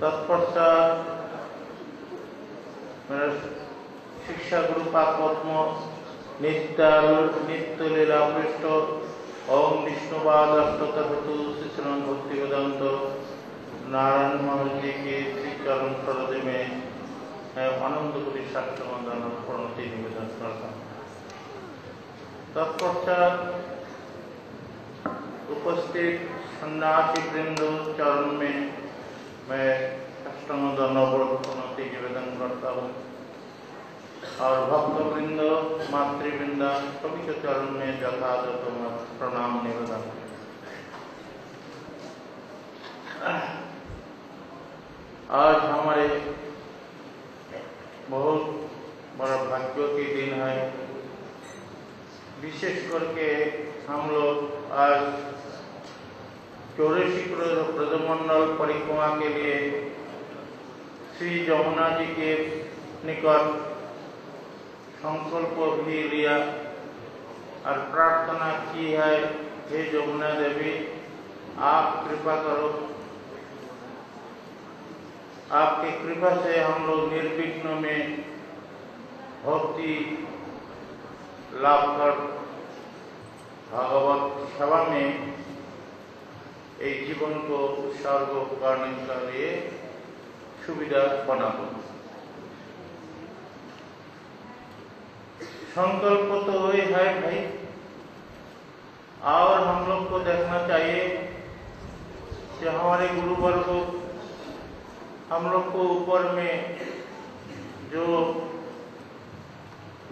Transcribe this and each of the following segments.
तत्पश्चात मेरा शिक्षा गुरु पापत्म नित्य नित्य लीला पृष्ठ ओम विष्णुपाद अष्टोत्तरतु शिक्षण भक्ति वेदांत नारायण महर्षि जी के श्री चरण सरोदे में मैं आनंद पुरी शास्त्र वंदन प्रणति निवेदन में अष्टम प्रणति निवेदन करता हूँ। और भक्तवृंद, मातृवृंद सभी के चरण में यथायथ प्रणाम निवेदन। आज हमारे बहुत बड़ा भाग्य की दिन है। विशेष करके हम लोग आज चौरासी ब्रजमंडल परिक्रमा के लिए श्री जमुना जी के निकट संकल्प भी लिया और प्रार्थना की है, हे जमुना देवी, आप कृपा करो। आपके कृपा से हम लोग निर्विघ्न में भक्ति लाभ कर भगवत सभा में जीवन को उत्सर्ग करने के लिए सुविधा बना दो संकल्प तो वही है भाई और हम लोग को देखना चाहिए कि हमारे गुरु वर्ग हम लोग को ऊपर में जो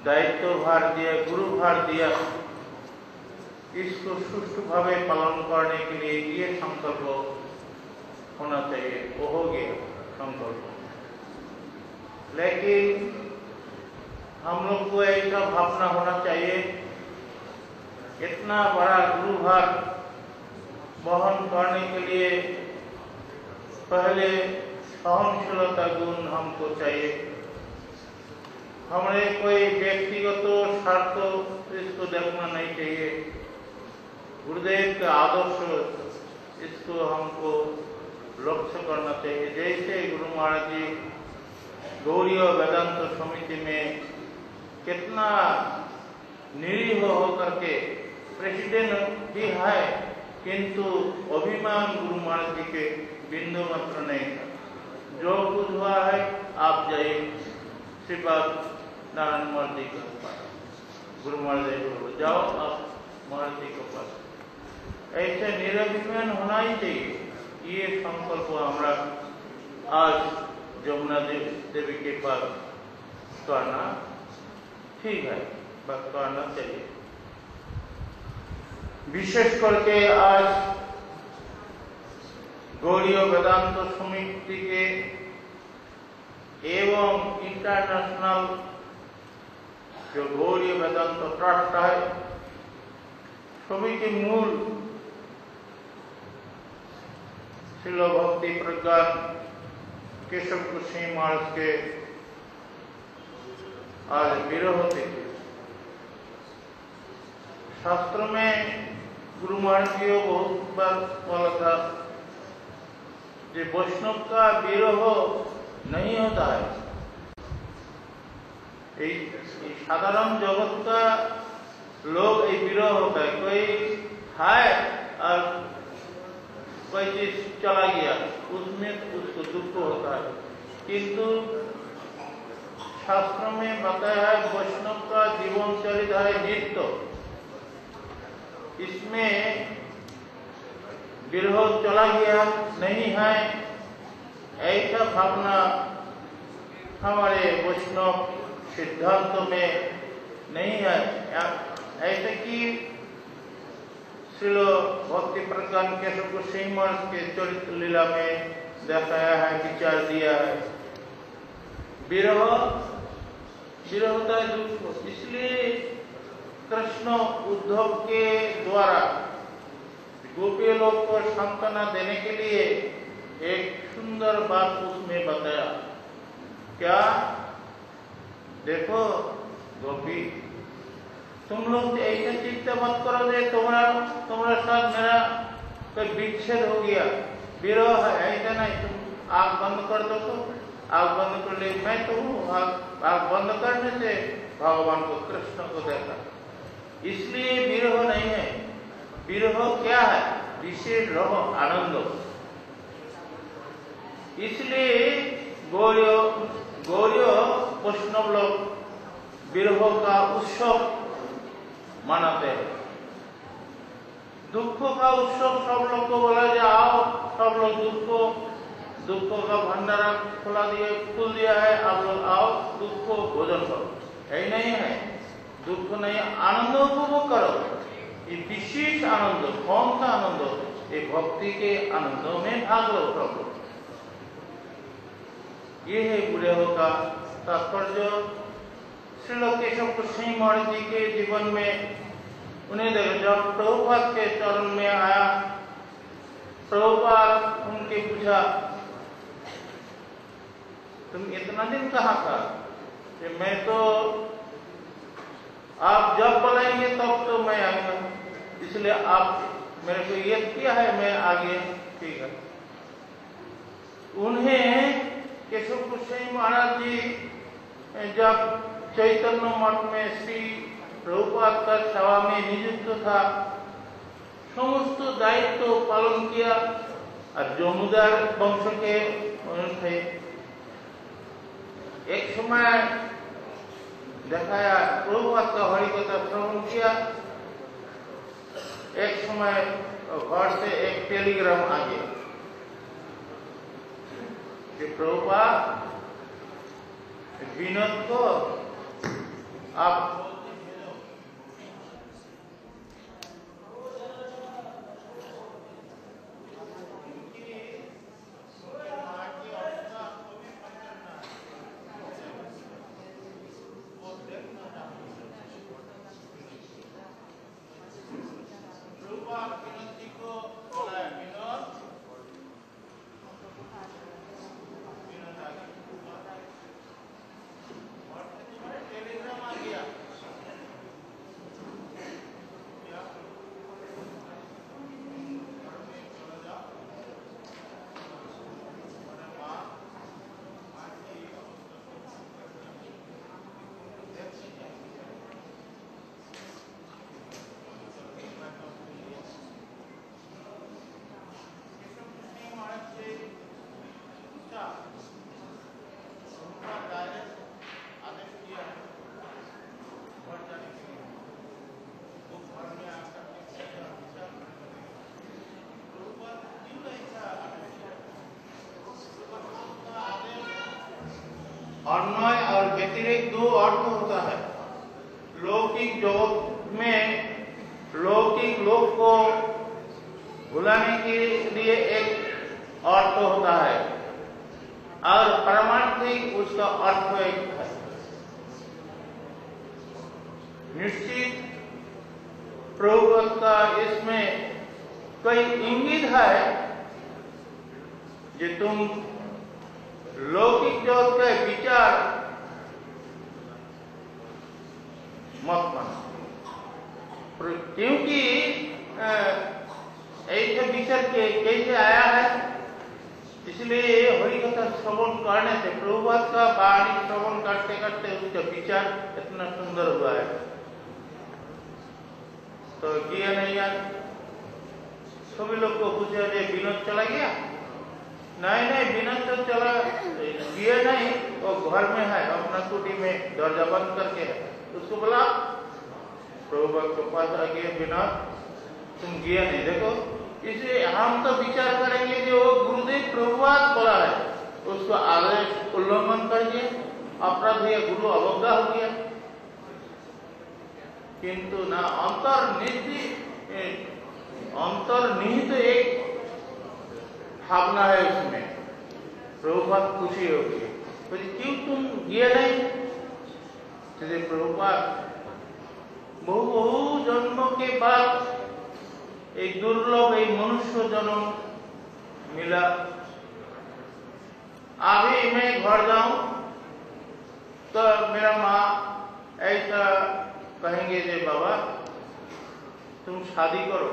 दायित्व भार दिया गुरु भार दिया इसको सुष्ठु भावे पालन करने के लिए ये संकल्प होना चाहिए। वो हो गया संकल्प। लेकिन हम लोग को ऐसा भावना होना चाहिए, इतना बड़ा गुरु भार वहन करने के लिए पहले सहनशीलता गुण हमको चाहिए। हमारे कोई व्यक्तिगत स्वार्थ इसको देखना नहीं चाहिए। गुरुदेव का आदर्श, इसको हमको लक्ष्य करना चाहिए। जैसे गुरु महाराज जी, गौरी वेदांत समिति में कितना निरीह होकर के प्रेसिडेंट भी है, किंतु अभिमान गुरु महाराज जी के बिंदु मात्र नहीं था जो कुछ हुआ है, आप जाइए। श्रीपाद नारायण महाराज जी के पास। गुरु महाराज जी को जाओ, आप महाराज जी के पास। ऐसे निरभिमान होना ही चाहिए। ये संकल्प हमारा आज जमुना देवी के पास करना ठीक है, बस करना चाहिए। विशेष करके आज गौड़ी वेदांत समिति के एवं इंटरनेशनल जो गौड़ी वेदांत ट्रस्ट है के मूल शिल भक्ति प्रज्ञान केशव कुसिंह महाराज के आज विरह होते थे शास्त्र में गुरु महाराज जी बहुत बार बोला था कि वैष्णव का विरह नहीं होता है। साधारण जगत का लोग विरह होता है। कोई है और चीज़ चला गया। उसमें उसको दुख होता है। किंतु शास्त्र में बताया है, वैष्णव का जीवन चरित है नित्य। इसमें विरोध चला गया, नहीं है। ऐसा भावना हमारे वैष्णव सिद्धांत में नहीं है। ऐसे कि श्रील भक्ति प्रज्ञान केशव को सिंह महर्ष के चरित्र लीला में दर्शाया है, विचार दिया है। विरह विरह होता है दुख इसलिए कृष्ण उद्धव के द्वारा गोपी लोग को सांत्वना देने के लिए एक सुंदर बात उसमें बताया। क्या? देखो, गोपी। तुम लोग ऐसे चिंता मत करो दे तुम्हारा तुम्हारे साथ मेरा कोई विच्छेद हो गया विरोह है ऐसा नहीं तुम आग बंद कर दो तो आग बंद कर ले मैं तो हूँ आग आग बंद करने से भगवान को कृष्ण को देखा इसलिए विरह नहीं है विरह क्या है विशेष रहो आनंद इसलिए गौर्य गौर्य वैष्णव लोग विरह का उत्सव मनाते हैं दुख का उत्सव सब लोग को बोला जाए आओ सब लोग दुख दुख का भंडारा खुला दिया खुल दिया है आप लोग आओ दुख को भोजन करो यही नहीं है दुख नहीं आनंद उपभोग करो ये विशेष आनंद कौन सा आनंद ये भक्ति के आनंदों में भाग लो सब लोग ये है बुढ़े का तात्पर्य श्री केशव कृष्ण महाराज जी के जीवन में उन्हें देखो, जब प्रभुपाद के चरण में आया, प्रभुपाद उनके पूछा, तुम इतना दिन कहा था कि मैं तो आप जब बुलाएँगे तब तो मैं आऊँगा। इसलिए आप मेरे को ये किया है, मैं आगे ठीक है उन्हें केशव कुशई महाराज जी जब चैतन्य मठ में श्री प्रभुपाद का सेवा में नियुक्त था। समस्त दायित्व तो पालन किया। और जमुदार वंश के थे। एक समय देखाया प्रभुपाद का हरि कथा श्रवण किया। एक समय घर से एक टेलीग्राम आ गया कि प्रभुपाद, विनोद को आप व्यतिरिक्त दो अर्थ होता है। लौकिक जगत में लौकिक लोक को भुलाने के लिए एक अर्थ होता है। और परमार्थिक उसका अर्थ एक है। निश्चित प्रभुत्व का इसमें कई इंगित है जो तुम लौकिक जगत के विचार मत मानो क्योंकि ऐसे विचार के कैसे आया है? इसलिए हरि कथा श्रवण करने से प्रभुपात का वाणी श्रवण करते करते उसका विचार इतना सुंदर हुआ है। तो किया नहीं यार? सभी लोग को पूछा विनोद चला गया? नहीं नहीं बिना तो चला किए नहीं, वो घर में है, अपना कुटी में दर्जा बंद करके है। उसको बोला, प्रभु के पास आ गए बिना तुम गया नहीं। देखो, इसे हम तो विचार करेंगे कि वो गुरुदेव प्रभुवाद बोला है। उसको आदेश उल्लंघन करिए अपराध या गुरु अवज्ञा हो गया। किंतु ना अंतर्निहित अंतर्निहित एक भावना है उसमें। प्रभुपात खुशी होगी तो क्यों तुम ये नहीं? जैसे प्रभुपात बहु बहु जन्मों के बाद एक दुर्लभ, एक मनुष्य जन्म मिला। अभी मैं घर जाऊँ तो मेरा माँ ऐसा कहेंगे जे बाबा, तुम शादी करो,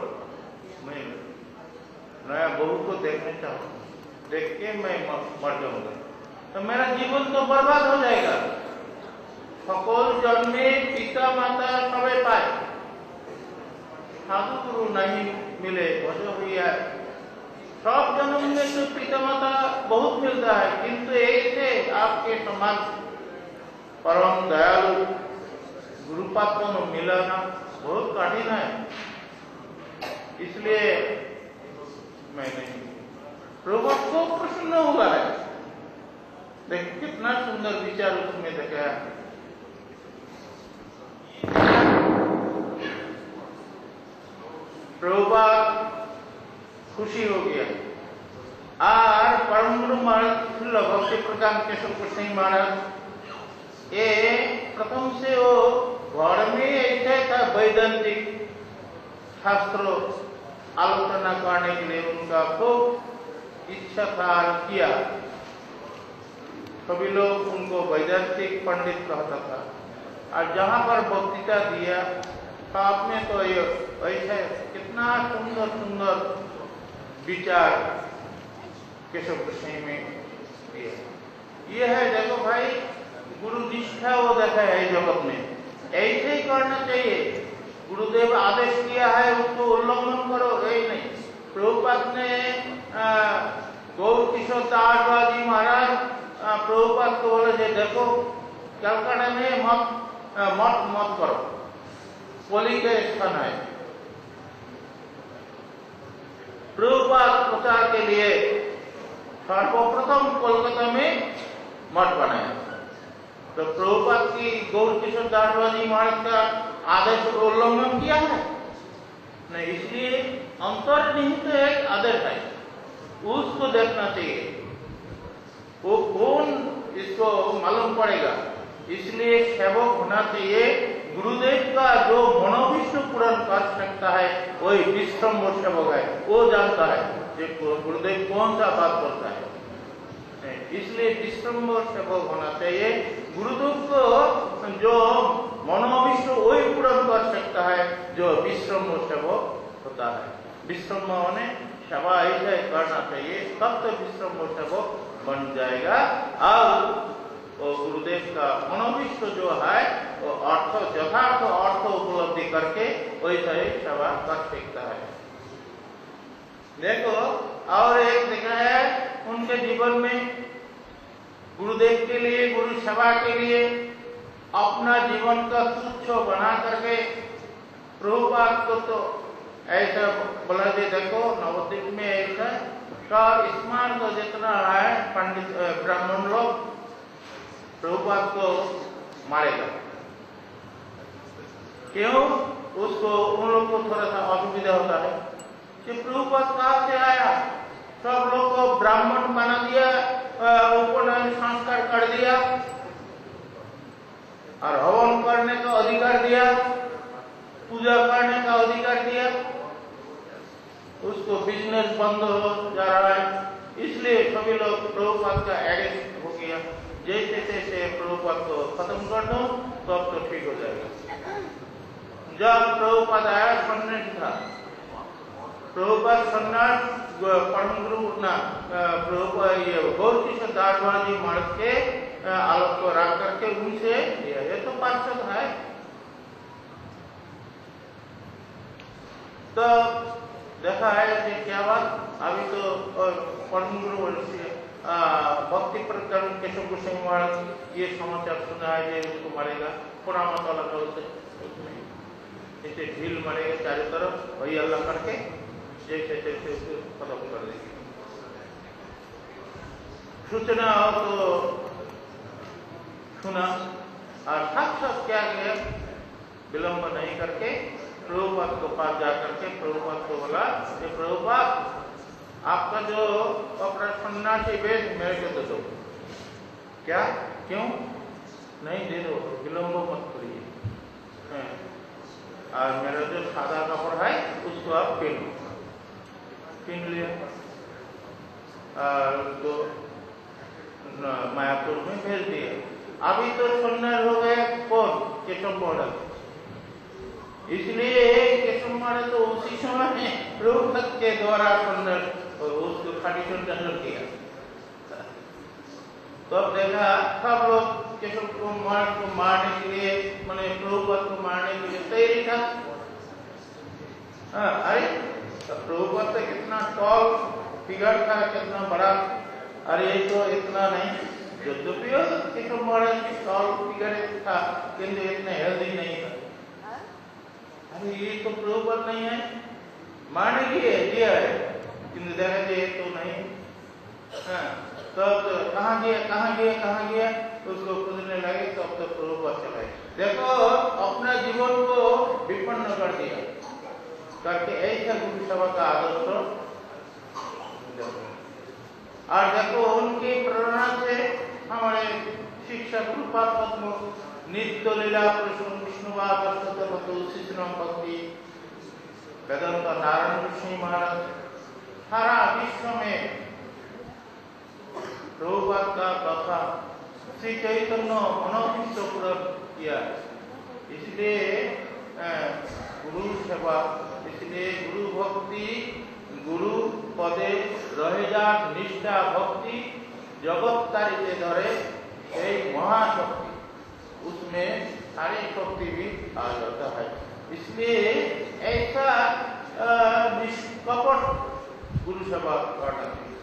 मैं नया बहू को देखने चाहो देख के मैं मर जाऊँगा। तो मेरा जीवन तो बर्बाद हो जाएगा। সকল জন্মে পিতা মাতা সবাই পায় साधु गुरु नहीं मिले भजो भैया सब जन्म में तो पिता माता बहुत मिलता है किंतु ऐसे आपके समान परम दयालु गुरुपात्र में मिलाना बहुत कठिन है इसलिए मैं नहीं प्रभु को प्रसन्न हुआ है देख कितना सुंदर विचार उसमें देखा है खुशी हो गया। और परम गुरु महाराज भक्ति प्रकाश केशव कृष्ण महाराज ये प्रथम से वो घर में ऐसे था वैदांतिक। शास्त्रों, आलोचना करने के लिए उनका खूब इच्छा था किया। सभी लोग उनको वैदांतिक पंडित कहता था। और जहाँ पर वक्तृता दिया, साथ में तो ये ऐसे कितना सुंदर सुंदर विचार केशव कृष्ण में दिया ये है, देखो भाई गुरु निष्ठा वो देखा है जगत में। ऐसे ही करना चाहिए। गुरुदेव आदेश किया है, उसको उल्लंघन करो यही नहीं। प्रभुपाद ने गौर किशोर दास जी महाराज प्रभुपाद को बोले जे, देखो, कलकत्ता में मत मत मत करो। पोलिंग के स्थान है। प्रभुपाद प्रचार के लिए सर्वप्रथम कोलकाता में मठ बनाया। तो प्रभुपाद की गौर किशोर दासवाजी महाराज का आदेश उल्लंघन किया है? नहीं, इसलिए अंतर्निहित तो एक आदेश है। उसको देखना चाहिए। वो कौन, इसको मालूम पड़ेगा। इसलिए सेवक होना चाहिए गुरुदेव का जो मनोविष्णु पूरण कर सकता है, वही विश्रम सेवक है वो जानता है गुरुदेव कौन सा बात करता है। इसलिए विश्रम सेवक होना चाहिए। गुरुदेव को जो मनोविष्णु, वही पूरण कर सकता है, जो विश्रम सेवक होता है। विश्रम होने सेवा ऐसे करना चाहिए तब तो विश्रम सेवक बन जाएगा। और गुरुदेव का मनोविश्व जो है अर्थ, यथार्थ अर्थ उपलब्धि करके वैसा ही सेवा कर सकता है। देखो, और एक देखा है, उनके जीवन में गुरुदेव के लिए, गुरु सेवा के लिए अपना जीवन का तुच्छ बना करके प्रभुपाद को तो ऐसा बोला जी देखो नवद्वीप में ऐसा सब स्मार्ट तो जितना है, पंडित, ब्राह्मण लोग, प्रभुपाद को मारेगा। क्यों? उसको उन लोग को थोड़ा सा असुविधा होता है। कि प्रभुपाद कहाँ से आया? सब लोग को ब्राह्मण बना दिया ऊपर संस्कार कर दिया। और हवन करने का अधिकार दिया, पूजा करने का अधिकार दिया। उसको बिज़नेस बंद हो जा रहा है। इसलिए सभी लोग प्रभुपाद का एडिक्ट हो गया। जैसे तैसे प्रभुपाद को खत्म कर दो तब तो ठीक हो जाएगा। जब प्रभुपाद आया सन्यास था, प्रभुपाद सन्यास परम गुरु ये के आलोक को रख करके उनसे ये तो पार्षद है। तो देखा है कि क्या बात, अभी तो परम गुरु भक्ति प्रकरण केशव गोस्वामी महाराज, ये समाचार सुना है कि उसको मरेगा पुरा मत लगा उसे ऐसे ढील मरेगा चारों तरफ़, वही अल्लाह करके जैसे तैसे उसको खत्म कर देगी सूचना हो तो सुना। और साथ साथ क्या गया विलंब नहीं करके, प्रभुपाद को पास जा करके प्रभुपाद को बोला कि प्रभुपाद, आपका जो अपना सन्यासी वेश मेरे को दे दो। क्या? क्यों? नहीं दे दो, विलंब मत करिए। और मेरा जो सादा कपड़ा है, उसको आप पहनो पहन लिया। और तो मायापुर में भेज दिया। अभी तो सन्यास हो गया कौन? केशव मॉडल इसलिए केशव मॉडल तो उसी समय प्रभुपत के द्वारा और उसको खाटी रख दिया। तो अब देखा, सब लोग केशव को मार को मारने के लिए मैंने प्रभुपद को मारने के लिए तैयारी था हाँ अरे तो प्रभुपद तो कितना टॉल फिगर था कितना बड़ा। अरे तो इतना नहीं। यद्यपि केशव महाराज की टॉल फिगर था किंतु इतना हेल्दी नहीं था। अरे ये तो प्रभुपद नहीं है। मारने के लिए दिया है। किंतु देखा ये तो नहीं। हाँ तो, तो कहाँ गया कहाँ गया कहाँ गया? उसको खोजने लगे तो अब तो प्रभुपद चले देखो अपना जीवन को विपन्न कर दिया करके ऐसा गुरु सभा का आदर्श और देखो उनकी प्रेरणा से हमारे शिक्षक रूपा पद्म नित्य लीला कृष्ण विष्णुवाद शिष्ण भक्ति वेदंत नारायण सिंह महाराज सारा विश्व में प्रभुपाद का कथा श्री चैतन्य मनोविष्ट पूरा किया। इसलिए गुरु सेवा, इसलिए गुरु भक्ति, गुरु पदे रहेगा निष्ठा भक्ति, जगत तारिते धरे यही महाशक्ति। उसमें सारी शक्ति भी आ जाता है। इसलिए ऐसा निष्कपट गुरु सेवा करना चाहिए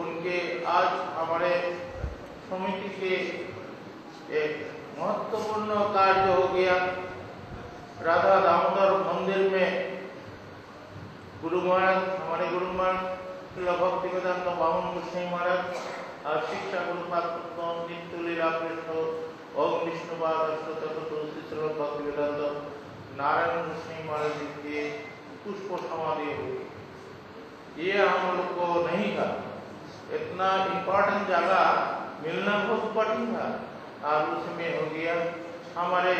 उनके आज हमारे समिति के एक महत्वपूर्ण कार्य हो गया। राधा दामोदर मंदिर में गुरु महाराज हमारे गुरु महाराज भक्ति वेदांत बावन गोस्वामी महाराज और शिक्षा गुरु नित्य लीला कृष्ण ओम विष्णुपाद तुलसी श्रीमद भक्ति वेदांत, नारायण गोस्वामी महाराज की पुष्प समाधि हुई ये हम लोग को नहीं था। इतना इम्पोर्टेंट जगह मिलना बहुत कठिन था। और उसमें हो गया। हमारे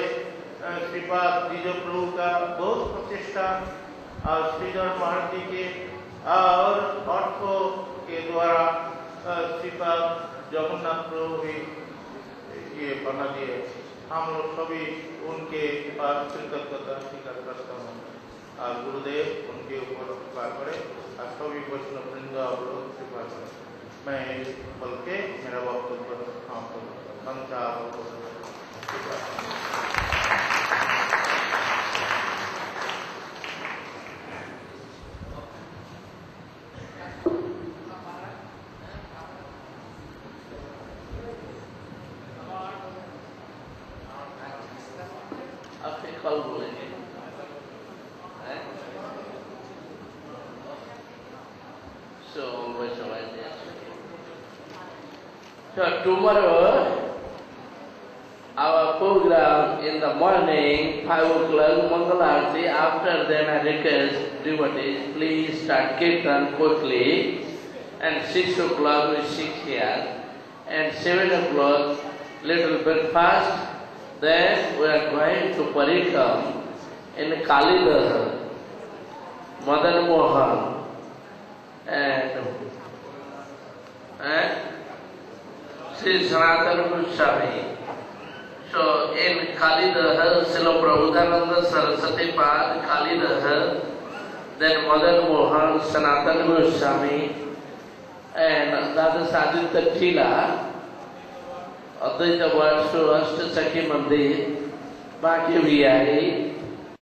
श्रीपाद जीजो प्रभु का बहुत प्रचेष्टा। और श्रीधर महाराज के और अर्थों के द्वारा श्रीपाद जगन्नाथ प्रभु भी ये बना दिए। हम लोग सभी उनके पास कृतज्ञता स्वीकार करता हूँ। और गुरुदेव उनके ऊपर कृपा करें। और सभी वैष्णव वृंद और लोग कृपा करें। मैं बोल के मेरा आपको समझा कल बोलेंगे। Tomorrow, our program in the morning, 5 o'clock, Mangalarti, after then I request devotees, please start kirtan quickly, and 6 o'clock we sit here, and 7 o'clock, little bit fast, then we are going to Parikam in Kalidasa, Madan Mohan, and, and Sri Sanatana Goswami. So in Kalidaha, Srila Prabhudananda Saraswati Pad, Kalidaha, then Madan Mohan, Sanatana Goswami, and Dada Sadhita Tila, Advaita Vasu, Ashtasaki Mandir, Bhakya Vihari,